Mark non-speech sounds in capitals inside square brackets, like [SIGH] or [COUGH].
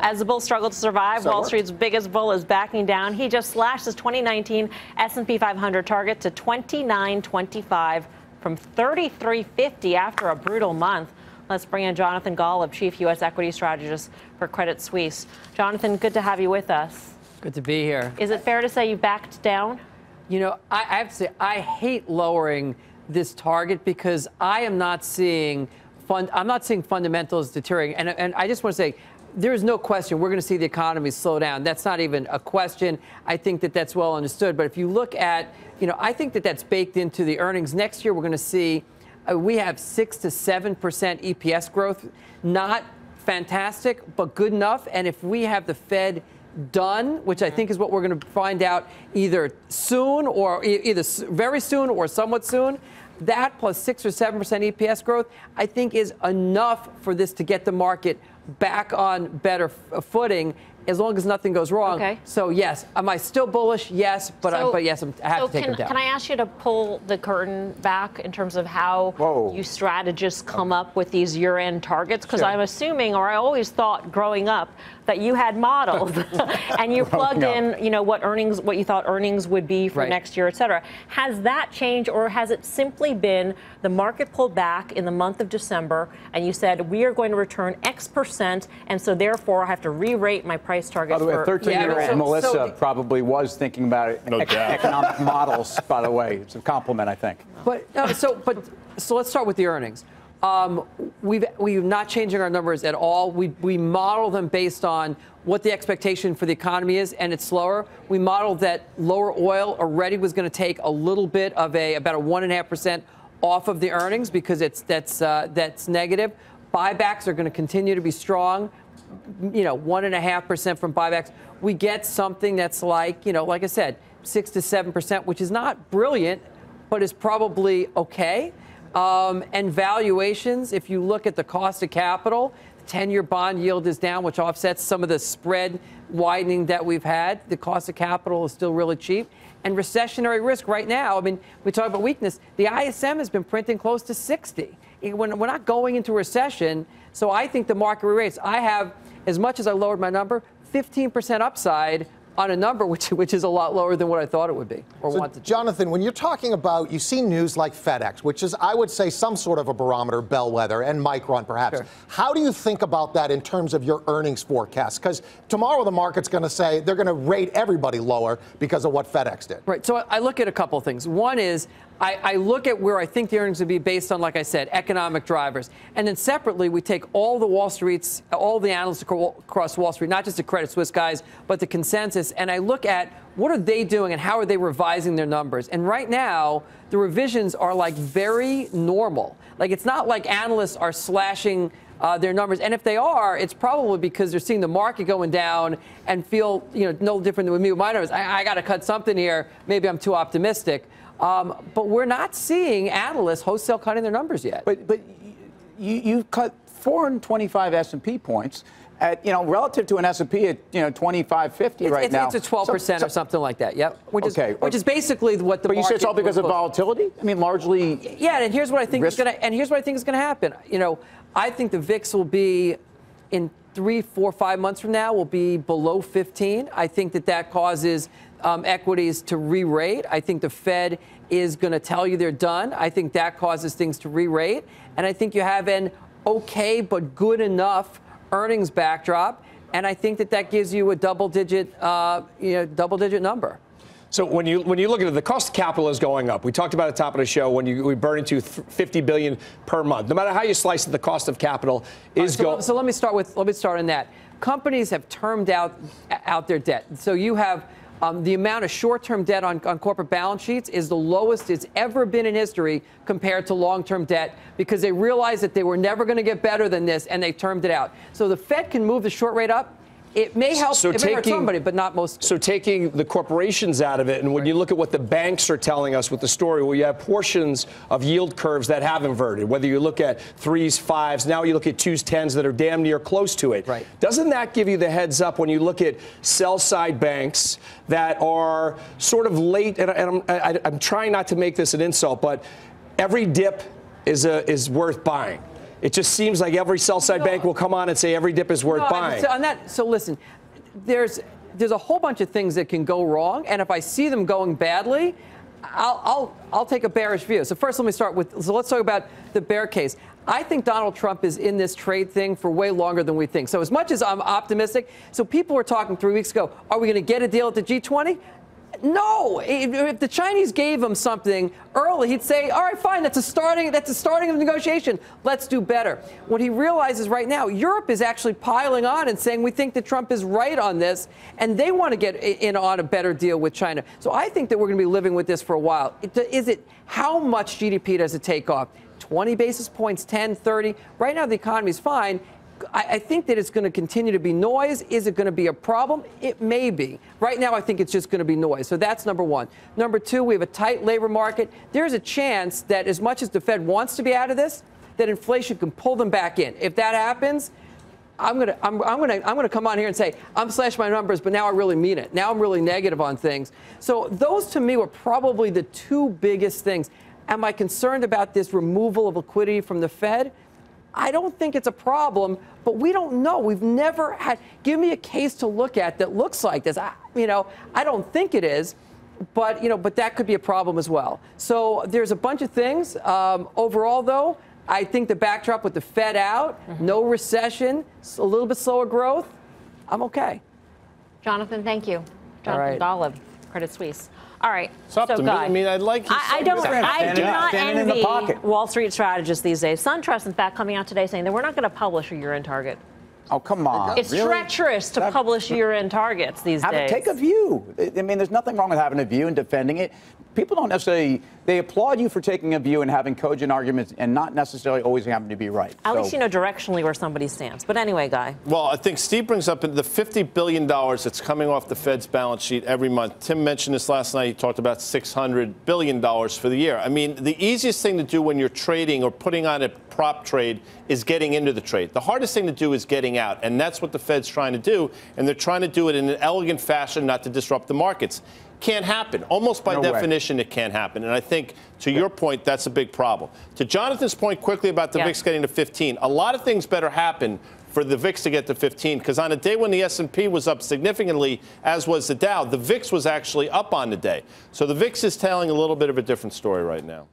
As the bull struggled to survive, so Wall Street's biggest bull is backing down. He just slashed his 2019 S&P 500 target to 29.25 from 33.50 after a brutal month. Let's bring in Jonathan Golub, Chief U.S. Equity Strategist for Credit Suisse. Jonathan, good to have you with us. Good to be here. Is it fair to say you backed down? You know, I, I have to say, I hate lowering this target because I am not seeing fund, I'm not seeing fundamentals deteriorating. And, and I just want to say, there is no question we're going to see the economy slow down. That's not even a question. I think that that's well understood. But if you look at, you know, I think that that's baked into the earnings. Next year, we're going to see, uh, we have 6 to 7% EPS growth. Not fantastic, but good enough. And if we have the Fed done, which I think is what we're going to find out either soon or either very soon or somewhat soon, that plus 6 or 7% EPS growth, I think is enough for this to get the market back on better footing as long as nothing goes wrong. Okay. So yes, am I still bullish? Yes, but so, I, but yes, I'm, I have so to take can, it down. Can I ask you to pull the curtain back in terms of how Whoa. you strategists come up with these year-end targets? Because sure. I'm assuming, or I always thought growing up, that you had models [LAUGHS] and you plugged in, you know, what earnings, what you thought earnings would be for right. next year, et cetera. Has that changed, or has it simply been the market pulled back in the month of December, and you said we are going to return X percent, and so therefore I have to re-rate my price targets? By the way, 13-year-old yeah, Melissa so, probably was thinking about it. No economic [LAUGHS] models. By the way, it's a compliment, I think. But uh, so, but so let's start with the earnings. Um, we've we've not changing our numbers at all. We we model them based on what the expectation for the economy is, and it's slower. We modeled that lower oil already was going to take a little bit of a about a one and a half percent off of the earnings because it's that's uh, that's negative. Buybacks are going to continue to be strong. You know, one and a half percent from buybacks. We get something that's like you know, like I said, six to seven percent, which is not brilliant, but is probably okay. Um, and valuations, if you look at the cost of capital, 10 year bond yield is down, which offsets some of the spread widening that we've had. The cost of capital is still really cheap. And recessionary risk right now, I mean, we talk about weakness. The ISM has been printing close to 60. When we're not going into recession, so I think the market rates, I have, as much as I lowered my number, 15% upside on a number which which is a lot lower than what I thought it would be or so wanted. Jonathan, when you're talking about you see news like FedEx, which is I would say some sort of a barometer, bellwether, and Micron perhaps. Sure. How do you think about that in terms of your earnings forecast? Because tomorrow the market's going to say they're going to rate everybody lower because of what FedEx did. Right. So I look at a couple things. One is I, I, look at where I think the earnings would be based on, like I said, economic drivers. And then separately, we take all the Wall Streets, all the analysts across Wall Street, not just the Credit Suisse guys, but the consensus. And I look at what are they doing and how are they revising their numbers. And right now, the revisions are like very normal. Like it's not like analysts are slashing uh, their numbers. And if they are, it's probably because they're seeing the market going down and feel, you know, no different than with me with my numbers. I, I got to cut something here. Maybe I'm too optimistic. Um, but we're not seeing analysts wholesale cutting their numbers yet. But but you you cut 425 S&P points. At, you know, relative to an S&P at you know 2550 right it's, now, it's a 12 percent so, or something like that. Yep. Which okay. is which is basically what the. But you say it's all because of volatility. I mean, largely. Yeah, and here's what I think risk. is going to and here's what I think is going to happen. You know, I think the VIX will be in three, four, five months from now will be below 15. I think that that causes um, equities to re-rate. I think the Fed is going to tell you they're done. I think that causes things to re-rate, and I think you have an okay but good enough earnings backdrop, and I think that that gives you a double-digit, uh, you know, double-digit number. So when you when you look at it, the cost of capital is going up. We talked about at the top of the show when you we burn into 50 billion per month. No matter how you slice it, the cost of capital is right, so, going. So let me start with let me start on that. Companies have termed out out their debt. So you have um, the amount of short term debt on, on corporate balance sheets is the lowest it's ever been in history compared to long term debt because they realized that they were never going to get better than this and they termed it out. So the Fed can move the short rate up it may help so it taking, somebody, but not most. So taking the corporations out of it, and when right. you look at what the banks are telling us with the story, where you have portions of yield curves that have inverted, whether you look at threes, fives, now you look at twos, tens that are damn near close to it. Right. Doesn't that give you the heads up when you look at sell side banks that are sort of late? And, and I'm, I, am i am trying not to make this an insult, but every dip is a, is worth buying. It just seems like every sell side No. bank will come on and say every dip is worth No, buying. so on that, so listen, there's there's a whole bunch of things that can go wrong, and if I see them going badly, I'll I'll I'll take a bearish view. So first, let me start with. So let's talk about the bear case. I think Donald Trump is in this trade thing for way longer than we think. So as much as I'm optimistic, so people were talking three weeks ago, are we going to get a deal at the G20? No, if the Chinese gave him something early, he'd say, "All right, fine. That's a starting. That's a starting of negotiation. Let's do better." What he realizes right now, Europe is actually piling on and saying, "We think that Trump is right on this, and they want to get in on a better deal with China." So I think that we're going to be living with this for a while. Is it how much GDP does it take off? 20 basis points, 10, 30. Right now, the economy's fine. I, think that it's going to continue to be noise. Is it going to be a problem? It may be. Right now, I think it's just going to be noise. So that's number one. Number two, we have a tight labor market. There's a chance that as much as the Fed wants to be out of this, that inflation can pull them back in. If that happens, I'm gonna I'm, I'm gonna I'm gonna come on here and say I'm slashing my numbers, but now I really mean it. Now I'm really negative on things. So those to me were probably the two biggest things. Am I concerned about this removal of liquidity from the Fed? I don't think it's a problem, but we don't know. We've never had. Give me a case to look at that looks like this. I, you know, I don't think it is, but you know, but that could be a problem as well. So there's a bunch of things. Um, overall, though, I think the backdrop with the Fed out, no recession, a little bit slower growth, I'm okay. Jonathan, thank you. Jonathan right. Golub, Credit Suisse. All right. It's so to me. Guy, I mean, I'd like you I, I don't. I do not standing in the envy. Wall Street strategists these days. SunTrust, in fact, coming out today saying that we're not going to publish a year-end target. Oh, come on. It's really? treacherous to That- publish year-end targets these Have a, days. take a view. I I mean, there's nothing wrong with having a view and defending it. People don't necessarily, they applaud you for taking a view and having cogent arguments and not necessarily always having to be right. At So- least you know directionally where somebody stands. But anyway, Guy. Well, I think Steve brings up the $50 billion that's coming off the Fed's balance sheet every month. Tim mentioned this last night. He talked about $600 billion for the year. I mean, the easiest thing to do when you're trading or putting on a prop trade is getting into the trade. The hardest thing to do is getting out. And that's what the Fed's trying to do. And they're trying to do it in an elegant fashion, not to disrupt the markets. Can't happen. Almost by No way. definition, it can't happen. And I think, to your point, that's a big problem. To Jonathan's point quickly about the Yeah. VIX getting to 15, a lot of things better happen for the VIX to get to 15 because on a day when the S&P was up significantly, as was the Dow, the VIX was actually up on the day. So the VIX is telling a little bit of a different story right now.